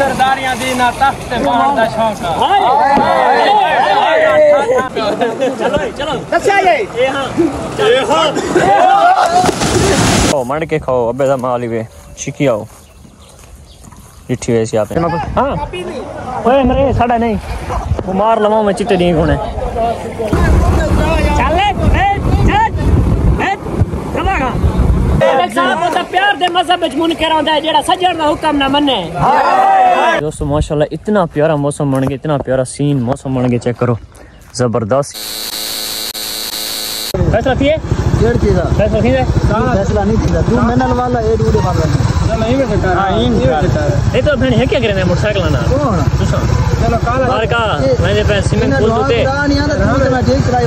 سرداریاں دی نا تخت بان دا شوق چلو چلو دسیا یہ ہاں یہ ہاں او منڈ کے کھاؤ ابے دا مالی وے چکی آؤ چٹھی ویسی آپ ہاں اوے مرے ساڈا نہیں مار لواں میں چٹے نہیں ہونے دوستو ماشاءاللہ اتنا پیارا موسم بن گیا اتنا پیارا سین موسم بن گیا چیک کرو زبردست فیصلہ تھی فیصلہ تھی فیصلہ نہیں تھی تو میں نال والا اے ڈوڑے والا نہیں میں سکتا ہاں نہیں سکتا اے تو بہن ہے کیا کرے موٹر سائیکل نا کون چلو کالا بار میں نے سیمنٹ پول تے نہیں آندا میں ٹھیک چلائی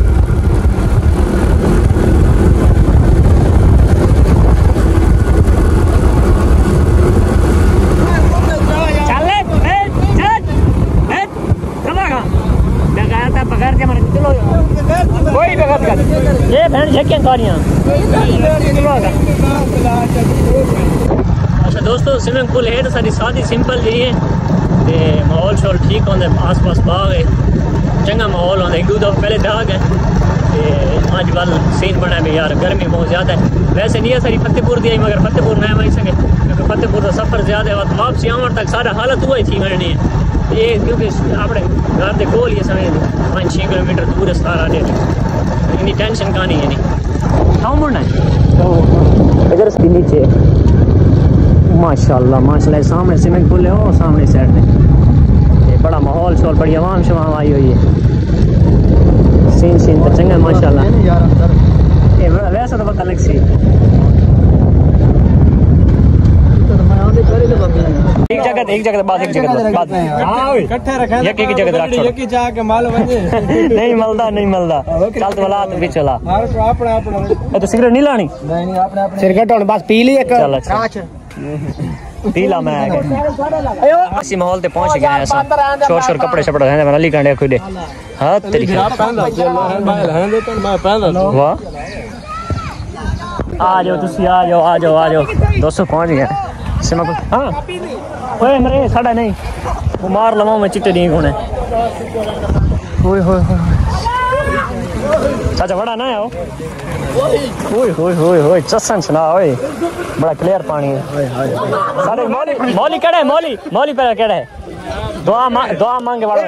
سواریاں اچھا دوستو سوئمنگ پول ہے تو ساری سادی سمپل جی ہے۔ تے ماحول شاول ٹھیک ہوتا ہے آس پاس باغ ہے۔ چنگا ماحول ہوتا ہے ایک دو دفعہ پہلے داغ ہے۔ تے آج کل سین بنا ہے یار گرمی بہت زیادہ ہے۔ ویسے نہیں ہے ساری فتح پور دی مگر فتح پور نہ آئی سکے۔ کیونکہ فتح پور کا سفر زیادہ ہے واپسی آن تک سارا حالت وہی تھی بننی ہے یہ کیونکہ اپنے گھر کے کول ہی سمجھ پانچ چھ کلو میٹر دور ہے سارا ڈیٹ اتنی ٹینشن کا نہیں ہے نہیں۔ کہاں مڑنا ہے۔ اگر اس کے نیچے ماشاء اللہ ماشاء اللہ سامنے سیمنٹ پل ہے اور سامنے سیڈ نے بڑا ماحول شور بڑی عوام شوام آئی ہوئی ہے۔ سین سین تو چنگا ماشاء اللہ ویسے تو بتا لگ سی۔ ایک جگہ ایک جگہ بات ایک جگہ بات اکٹھے رکھا ایک ایک جگہ رکھ ایک جا کے مال ونجے نہیں ملدا نہیں ملدا چل تو ولات بھی چلا مار تو اپنا اپنا تو سگریٹ نہیں لانی نہیں نہیں اپنے اپنے سگریٹ ہن بس پی لی ایک کاچ پیلا میں گیا اسی ماحول تے پہنچ گئے شور شور کپڑے شپڑے ہیں میں علی کھڑے ہاں تیری میں واہ آ جاؤ تسی آ جاؤ آ جاؤ آ جاؤ دوستو پہنچ گئے ہاں اوئے مرے ساڈا نہیں مار لواں میں چٹے نہیں ہونے اوئے ہوئے ہوئے چاچا بڑا نہ ہے اوئے ہوئے ہوئے ہوئے چسن سنا اوئے بڑا کلیئر پانی ہے سارے مولی مولی مولی مولی پر دعا مانگ دعا مانگے والا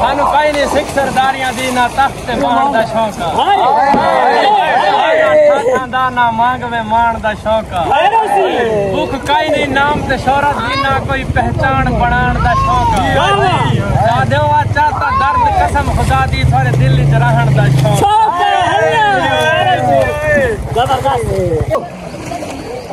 سانو کئی نے سکھ سرداریاں دی نہ تخت مان دا شوق دا نہ مانگوے مان دا شوق بھوک کئی نے نام تے شہرت دی نہ کوئی پہچان بنان دا شوق دادیوا چاہتا درد قسم خدا دی تھوڑے دل وچ رہن دا شوق زبردست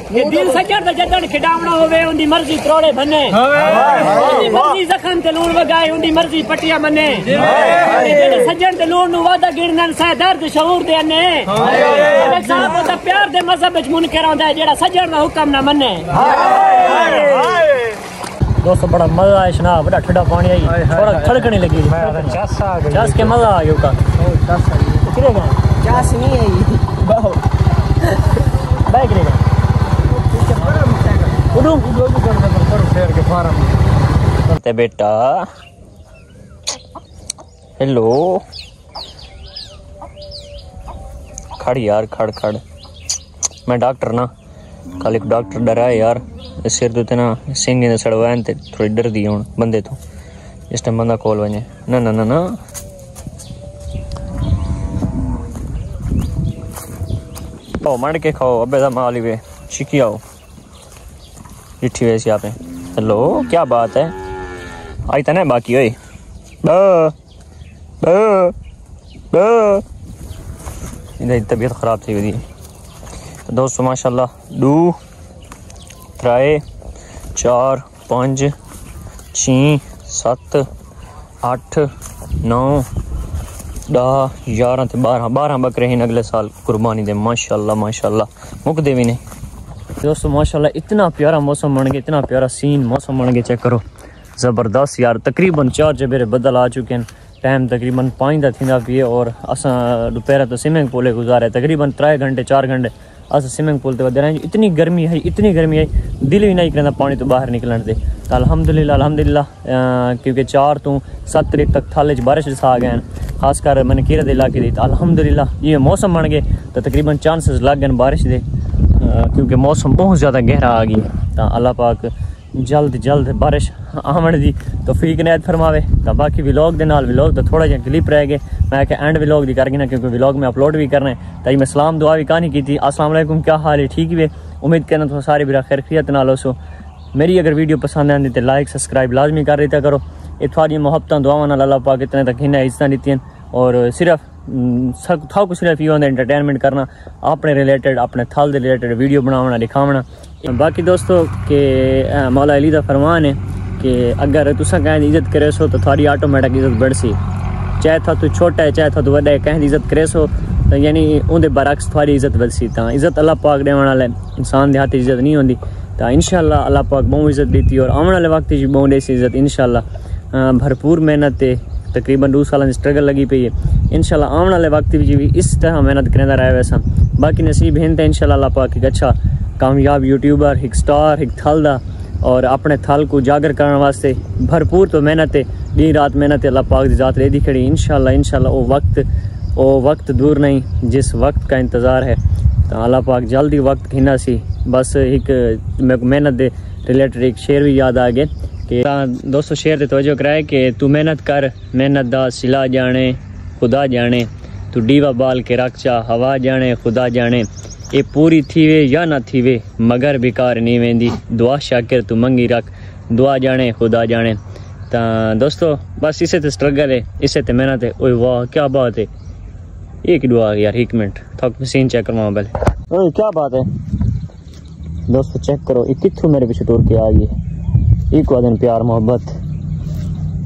دل سچڑ تے جڈن کھڈاونا ہوے اوندی مرضی تروڑے بھنے اوندی مرضی زخم تے لون وگائے اوندی مرضی پٹیا منے جڑے سجن تے لون نو وعدا گڑنا سا درد شعور دے انے صاحب تے پیار دے مذہب وچ منکر ہوندا جڑا سجن دا حکم نہ منے۔ دوست بڑا مزہ آئے شنا بڑا ٹھڑا پانی آئی۔ تھوڑا تھڑکنے لگی۔ جس کے مزہ آئے ہوگا جس نہیں آئی۔ بہو۔ بہ کرے گا بیٹا ہیلو کھڑ یار کھڑ کھڑ میں ڈاکٹر نا کل ایک ڈاکٹر ڈرا ہے یار سر تو نا سنگ دے سڑوائیں تھوڑی ڈر دی ہوں بندے تو اس ٹائم بندہ کال ونجے نہ نہ نہ نا او کے کھاؤ ابے دا ہی وے چکی آؤ جٹھی ویسی آپ ہیلو کیا بات ہے؟ آئی تا نہیں باقی ہوئی طبیعت خراب تھی ودی دوستو، ماشاءاللہ۔ دو، ترائے، چار، پانچ چھ سات اٹھ نو، دہ، یارہ تے بارہ۔ بارہ بکرے ہیں اگلے سال قربانی دے۔ ماشاءاللہ ماشاءاللہ۔ مک دے بھی نہیں دوستو، ماشاءاللہ اتنا پیارا موسم بن گیا، اتنا پیارا سین موسم بن گیا، چیک کرو۔ زبردست یار، تقریباً چار جبیرے بدل آ چکے ہیں۔ ٹائم تقریباً پانچ دا تھیندا پیے اور اساں دوپہر تو سوئمنگ پولے گزارے۔ تقریباً ترائے گھنٹے، چار گھنٹے اس سوئمنگ پول تے ودے رہے اتنی گرمی ہے، اتنی گرمی ہے، دل بھی نہیں کرتا پانی تو باہر نکلن دے۔ تو الحمدللہ الحمدللہ کیونکہ چار تو سات تاریخ تک تھالے چ بارش آ گئے ہیں، خاص کر من کیرت علاقے دی تو الحمدللہ، یہ موسم بن گئے تو تقریباً چانسز لگ گئے بارش دے۔ کیونکہ موسم بہت زیادہ گہرا آ گئی تو اللہ پاک جلد جلد بارش آمن دی، توفیق نیت فرماوے۔ تو باقی ولاگ دے نال ولاگ تو تھوڑا جہا کلپ رہ گئے۔ میں کہ اینڈ ولاگ دی کر گیا کیونکہ ولاگ میں اپلوڈ بھی کرنا ہے۔ جی میں سلام، دعا بھی کہانی کی تھی۔ السلام علیکم، کیا حال ہے؟ ٹھیک بھی امید کرنا تو سارے برا خیرفیت نال ہو سو میری اگر ویڈیو پسند آتی تو لائک، سبسکرائب لازمی کر دیتا کرو۔ یہ تھوڑی محبتیں دعاواں نال اللہ پاک اتنے تک ہن عزتیں دیتی ہیں اور صرف تھا صرف یہ ہوتا انٹرٹینمنٹ کرنا، اپنے ریلیٹڈ اپنے تھل دے ریلیٹڈ ویڈیو بناونا، دکھاونا۔ باقی دوستو، کہ مولا علی دا فرمان ہے کہ اگر تسا کہیں عزت کرے سو تو تھوڑی آٹومیٹک عزت بڑھ سی چاہے تھا تو چھوٹا ہے، چاہے تھا تو وڈا ہے، کہیں عزت کرے سو تو یعنی اون دے برعکس تھوڑی عزت بڑھ سی تا عزت اللہ پاک دے والا ہے انسان دے ہاتھ عزت نہیں ہوندی۔ تو انشاءاللہ اللہ پاک بہت عزت دیتی اور آنے والے وقت جی بہت دیسی عزت انشاءاللہ۔ بھرپور محنت تے تقریباً دو سالوں سٹرگل لگی پئی ہے۔ انشاءاللہ آنے والے وقت جی بھی اس طرح محنت کرنے رہا ویسا باقی نصیب ہند ہے انشاءاللہ اللہ پاک ایک اچھا کامیاب یوٹیوبر، ایک سٹار، ایک تھل دا اور اپنے تھل کو جاگر کرنے واسطے بھرپور تو محنت ہے۔ دن رات محنت ہے۔ اللہ پاک دی ذات ریدی کھڑی۔ انشاءاللہ انشاءاللہ وہ وقت وہ وقت دور نہیں، جس وقت کا انتظار ہے۔ تو اللہ پاک جلدی وقت کھینا سی۔ بس ایک محنت دے۔ ریلیٹڈ ایک شعر بھی یاد آ گئے کہ دوستو، شعر دے توجہ کرائے کہ تو محنت کر، محنت دا سلا جانے۔ خدا جانے، تو ڈیوا بال کے رکھ چا ہوا جانے، خدا جانے، اے پوری تھیوے یا نہ تھیوے، مگر بیکار نہیں ویندی، دعا شاکر تو منگی رکھ، دعا جانے، خدا جانے۔ تا دوستو، بس اسے تے سٹرگل ہے، اسے تے محنت ہے، اوئے واہ، کیا بات ہے؟ ایک دعا یار، ایک منٹ تھک سین چیک کرواؤں پہلے اوئے، کیا بات ہے؟ دوستو، چیک کرو، یہ کتھوں میرے پیچھے ٹور کے آئی ہے؟ ایک دن پیار محبت۔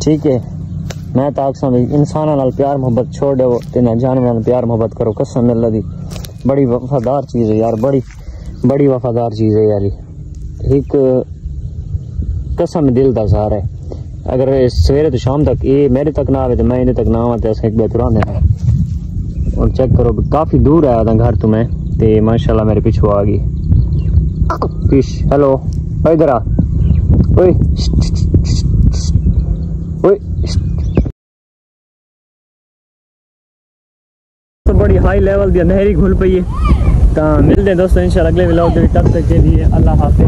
ٹھیک ہے۔ میں تو آخسا بھی انسانوں نال پیار محبت چھوڑ دو تے نہ جانوروں نال پیار محبت کرو قسم اللہ دی، بڑی وفادار چیز ہے یار، بڑی بڑی وفادار چیز ہے یار ایک قسم دل دا اظہار ہے۔ اگر سویرے تو شام تک، یہ میرے تک نہ آئے تو میں انہیں تک نہ آواں تو ایک بہتران ہے اور چیک کرو، کافی دور آیا تھا گھر تو میں، تے ماشاءاللہ میرے پیچھے آ گئی۔ پیش ہیلو ادھر آ۔ اوئے اوئے بڑی ہائی لیول دی نہری گھل پئی ہے۔ تا ملتے ہیں دوستو، انشاءاللہ اگلے ولاگ دے تب تک کے لیے اللہ حافظ۔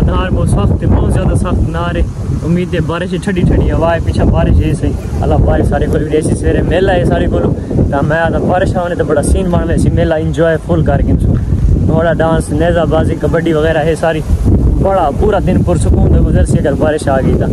ادھار بہت سخت ہے بہت زیادہ سخت نار ہے امید ہے بارش ٹھڈی ٹھڈی ہوا ہے پیچھے بارش ہے صحیح اللہ بارش سارے کو بھی ایسی سویرے میلا ہے سارے کو تا میں آتا بارش آنے تو بڑا سین بن سی میلا انجوائے فل کر کے سو۔ تھوڑا ڈانس نیزہ بازی، کبڈی وغیرہ ہے ساری۔ بڑا پورا دن پرسکون گزر سی اگر بارش آ گئی تھا